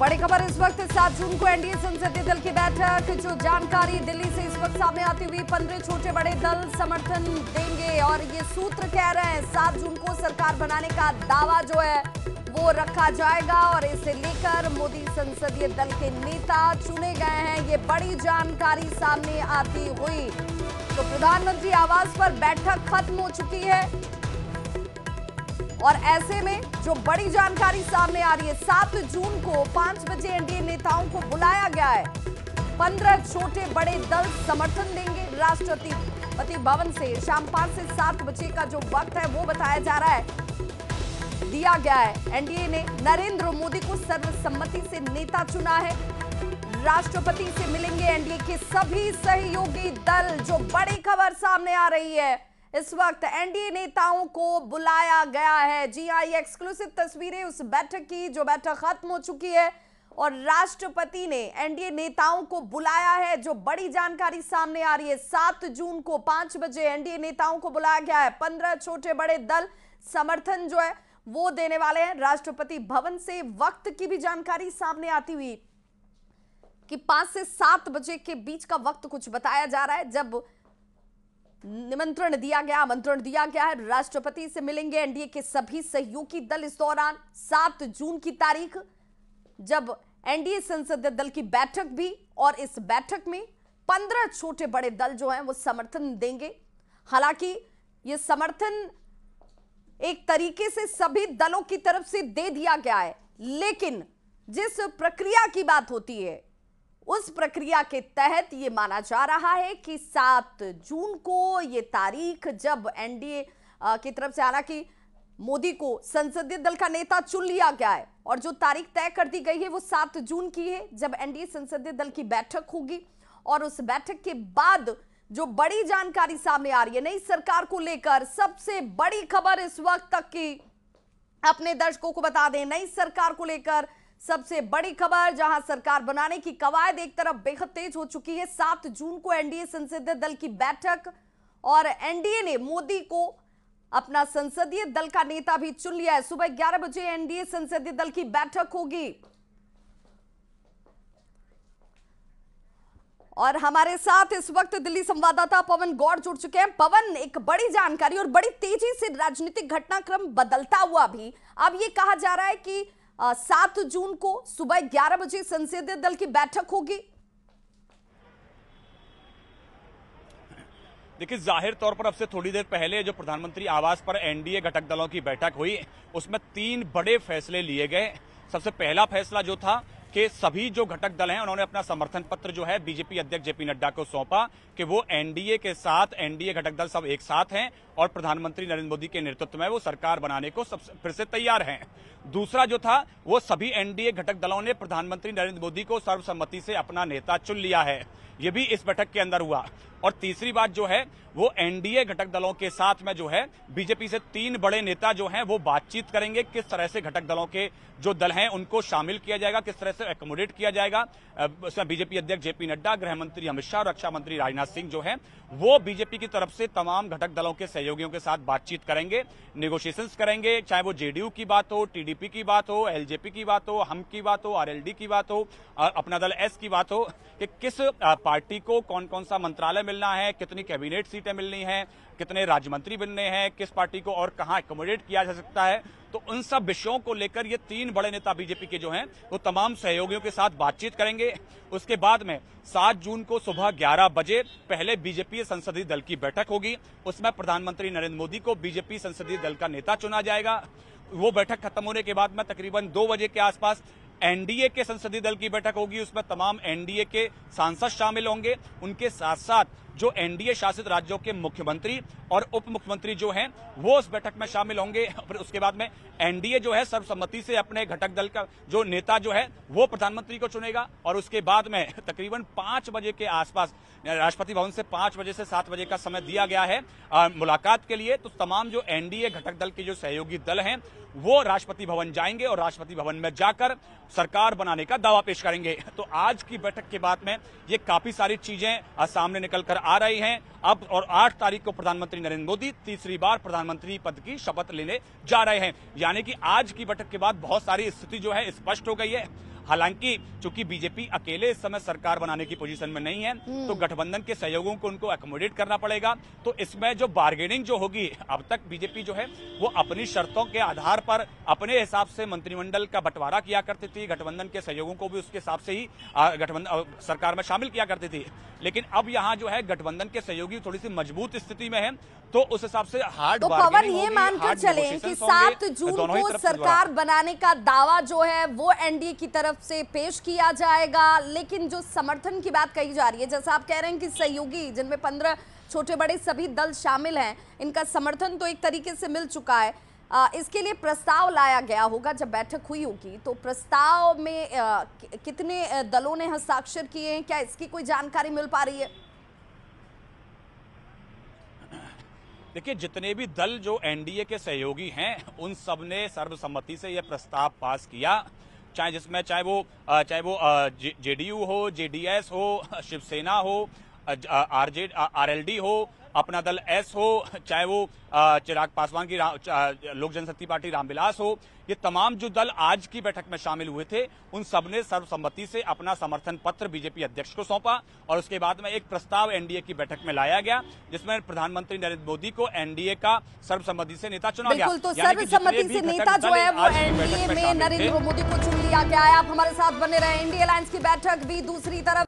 बड़ी खबर इस वक्त, सात जून को एनडीए संसदीय दल की बैठक। जो जानकारी दिल्ली से इस वक्त सामने आती हुई, पंद्रह छोटे बड़े दल समर्थन देंगे। और ये सूत्र कह रहे हैं, सात जून को सरकार बनाने का दावा जो है, वो रखा जाएगा। और इसे लेकर मोदी संसदीय दल के नेता चुने गए हैं। ये बड़ी जानकारी सामने आती हुई। तो प्रधानमंत्री आवास पर बैठक खत्म हो चुकी है। और ऐसे में जो बड़ी जानकारी सामने आ रही है, सात जून को पाँच बजे एनडीए नेताओं को बुलाया गया है। पंद्रह छोटे बड़े दल समर्थन देंगे राष्ट्रपति। भवन से शाम पाँच से सात बजे का जो वक्त है, वो बताया जा रहा है। दिया गया है, एनडीए ने नरेंद्र मोदी को सर्वसम्मति से नेता चुना है। राष्ट्रपति से मिलेंगे एनडीए के सभी सहयोगी दल, जो बड़ी खबर सामने आ रही है। इस वक्त एनडीए नेताओं को बुलाया गया है। जी हाँ ये एक्सक्लूसिव तस्वीरें उस बैठक की, जो बैठक खत्म हो चुकी है। और राष्ट्रपति ने एनडीए नेताओं को बुलाया है, जो बड़ी जानकारी सामने आ रही है। सात जून को पाँच बजे एनडीए नेताओं को बुलाया गया है। पंद्रह छोटे बड़े दल समर्थन जो है, वो देने वाले हैं। राष्ट्रपति भवन से वक्त की भी जानकारी सामने आती हुई कि पाँच से सात बजे के बीच का वक्त कुछ बताया जा रहा है, जब निमंत्रण दिया गया, आमंत्रण दिया गया है। राष्ट्रपति से मिलेंगे एनडीए के सभी सहयोगी दल इस दौरान, सात जून की तारीख, जब एनडीए संसदीय दल की बैठक भी और इस बैठक में पंद्रह छोटे बड़े दल जो हैं वो समर्थन देंगे। हालाँकि ये समर्थन एक तरीके से सभी दलों की तरफ़ से दे दिया गया है, लेकिन जिस प्रक्रिया की बात होती है उस प्रक्रिया के तहत ये माना जा रहा है कि सात जून को ये तारीख जब एनडीए की तरफ़ से हालाँकि मोदी को संसदीय दल का नेता चुन लिया गया है और जो तारीख तय कर दी गई है वो सात जून की है जब एनडीए संसदीय दल की बैठक होगी और उस बैठक के बाद जो बड़ी जानकारी सामने आ रही है, नई सरकार को लेकर सबसे बड़ी खबर इस वक्त तक की अपने दर्शकों को बता दें, नई सरकार को लेकर सबसे बड़ी खबर जहाँ सरकार बनाने की कवायद एक तरफ़ बेहद तेज हो चुकी है, सात जून को एनडीए संसदीय दल की बैठक और एनडीए ने मोदी को अपना संसदीय दल का नेता भी चुन लिया है। सुबह ग्यारह बजे एनडीए संसदीय दल की बैठक होगी। और हमारे साथ इस वक्त दिल्ली संवाददाता पवन गौड़ जुड़ चुके हैं। पवन, एक बड़ी जानकारी और बड़ी तेज़ी से राजनीतिक घटनाक्रम बदलता हुआ भी अब ये कहा जा रहा है कि सात जून को सुबह ग्यारह बजे संसदीय दल की बैठक होगी। देखिए, ज़ाहिर तौर पर अब से थोड़ी देर पहले जो प्रधानमंत्री आवास पर एनडीए घटक दलों की बैठक हुई, उसमें तीन बड़े फैसले लिए गए। सबसे पहला फैसला जो था कि सभी जो घटक दल हैं, उन्होंने अपना समर्थन पत्र जो है बीजेपी अध्यक्ष जेपी नड्डा को सौंपा कि वो एनडीए के साथ, एनडीए घटक दल सब एक साथ हैं और प्रधानमंत्री नरेंद्र मोदी के नेतृत्व में वो सरकार बनाने को सब, फिर से तैयार हैं। दूसरा जो था, वो सभी एनडीए घटक दलों ने प्रधानमंत्री नरेंद्र मोदी को सर्वसम्मति से अपना नेता चुन लिया है। ये भी इस बैठक के अंदर हुआ। और तीसरी बात जो है, वो एनडीए घटक दलों के साथ में जो है बीजेपी से तीन बड़े नेता जो हैं, वो बातचीत करेंगे किस तरह से घटक दलों के जो दल हैं, उनको शामिल किया जाएगा, किस तरह से एकोमोडेट किया जाएगा। उसमें बीजेपी अध्यक्ष जेपी नड्डा, गृह मंत्री अमित शाह, रक्षा मंत्री राजनाथ सिंह जो है, वो बीजेपी की तरफ़ से तमाम घटक दलों के सहयोगियों के साथ बातचीत करेंगे निगोशिएशन करेंगे, चाहे वो जेडीयू की बात हो टीडीपी की बात हो एलजेपी की बात हो, हम की बात हो आरएलडी की बात हो अपना दल एस की बात हो, कि किस पार्टी को कौन कौन सा मंत्रालय मिलना है, कितनी कैबिनेट सीटें मिलनी है, कितने राज्य मंत्री बनने हैं, किस पार्टी को और कहाँ एकोमोडेट किया जा सकता है तो उन सब विषयों को लेकर ये तीन बड़े नेता बीजेपी के जो हैं, वो तमाम सहयोगियों के साथ बातचीत करेंगे। उसके बाद में सात जून को सुबह ग्यारह बजे पहले बीजेपी संसदीय दल की बैठक होगी। उसमें प्रधानमंत्री नरेंद्र मोदी को बीजेपी संसदीय दल का नेता चुना जाएगा। वो बैठक खत्म होने के बाद में तकरीबन दो बजे के आसपास एनडीए के संसदीय दल की बैठक होगी, उसमें तमाम एनडीए के सांसद शामिल होंगे। उनके साथ साथ जो एनडीए शासित राज्यों के मुख्यमंत्री और उप मुख्यमंत्री जो हैं वो उस बैठक में शामिल होंगे। फिर उसके बाद में एनडीए जो है सर्वसम्मति से अपने घटक दल का जो नेता जो है वो प्रधानमंत्री को चुनेगा। और उसके बाद में तकरीबन पाँच बजे के आसपास राष्ट्रपति भवन से पाँच बजे से सात बजे का समय दिया गया है आ, मुलाकात के लिए। तो तमाम जो एनडीए घटक दल के जो सहयोगी दल हैं वो राष्ट्रपति भवन जाएँगे और राष्ट्रपति भवन में जाकर सरकार बनाने का दावा पेश करेंगे। तो आज की बैठक के बाद में ये काफ़ी सारी चीज़ें सामने निकल कर आ रहे हैं। अब और 8 तारीख को प्रधानमंत्री नरेंद्र मोदी तीसरी बार प्रधानमंत्री पद की शपथ लेने जा रहे हैं। यानी कि आज की बैठक के बाद बहुत सारी स्थिति जो है स्पष्ट हो गई है। हालाँकि चूँकि बीजेपी अकेले इस समय सरकार बनाने की पोजीशन में नहीं है तो गठबंधन के सहयोगों को उनको अकोमोडेट करना पड़ेगा। तो इसमें जो बार्गेनिंग जो होगी अब तक बीजेपी जो है वो अपनी शर्तों के आधार पर अपने हिसाब से मंत्रिमंडल का बंटवारा किया करती थी गठबंधन के सहयोगों को भी उसके हिसाब से ही गठबंधन सरकार में शामिल किया करती थी। लेकिन अब यहाँ जो है गठबंधन के सहयोगी थोड़ी सी मज़बूत स्थिति में है तो उस हिसाब से हार्ड तो पवन ये मानकर चले कि सात जून को सरकार बनाने का दावा जो है वो एनडीए की तरफ़ से पेश किया जाएगा लेकिन जो समर्थन की बात कही जा रही है जैसा आप कह रहे हैं कि सहयोगी जिनमें पंद्रह छोटे बड़े सभी दल शामिल हैं इनका समर्थन तो एक तरीके से मिल चुका है। आ, इसके लिए प्रस्ताव लाया गया होगा जब बैठक हुई होगी तो प्रस्ताव में आ, कितने दलों ने हस्ताक्षर किए हैं क्या इसकी कोई जानकारी मिल पा रही है? देखिए जितने भी दल जो एनडीए के सहयोगी हैं उन सबने सर्वसम्मति से यह प्रस्ताव पास किया। चाहे जिसमें चाहे वो चाहे वो जेडीयू हो, जेडीएस हो शिवसेना हो आरजे आरएलडी हो अपना दल एस हो चाहे वो चिराग पासवान की लोक जनशक्ति पार्टी रामविलास हो ये तमाम जो दल आज की बैठक में शामिल हुए थे उन सबने सर्वसम्मति से अपना समर्थन पत्र बीजेपी अध्यक्ष को सौंपा और उसके बाद में एक प्रस्ताव एनडीए की बैठक में लाया गया जिसमें प्रधानमंत्री नरेंद्र मोदी को एनडीए का सर्वसम्मति से नेता चुना गया। तो सर्वसम्मति से नेता जो है वो एनडीए में नरेंद्र मोदी को चुन लिया गया है। आप हमारे साथ बने रहे इंडिया अलायंस की बैठक भी दूसरी तरफ़।